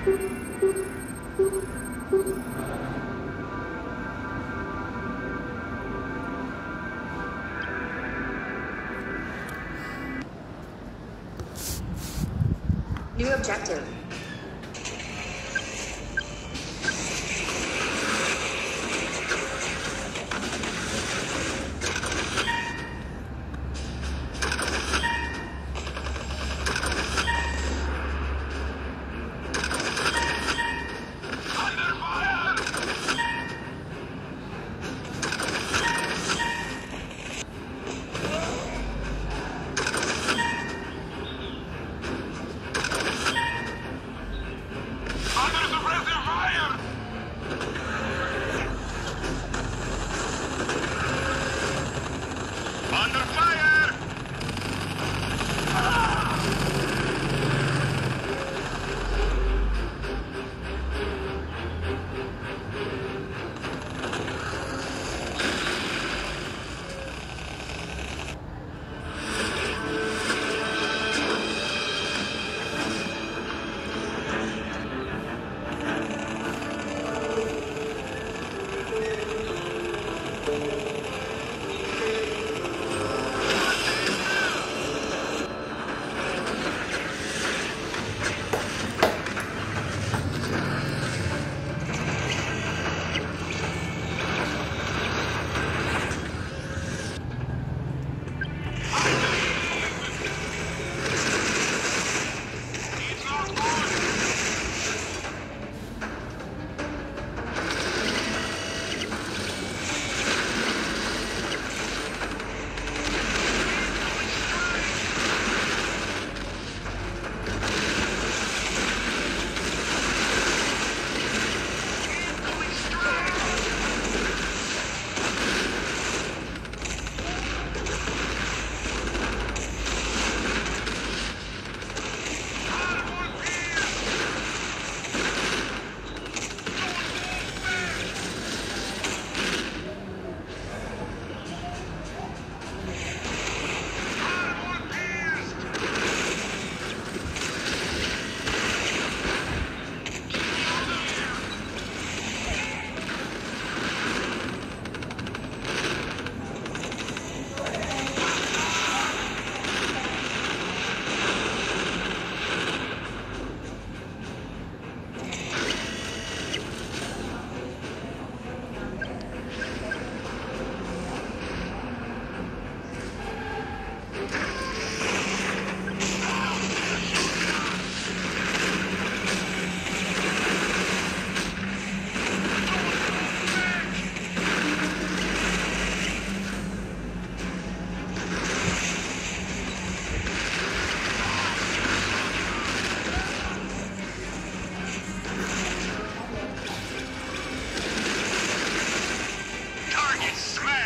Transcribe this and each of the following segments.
New objective.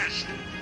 best.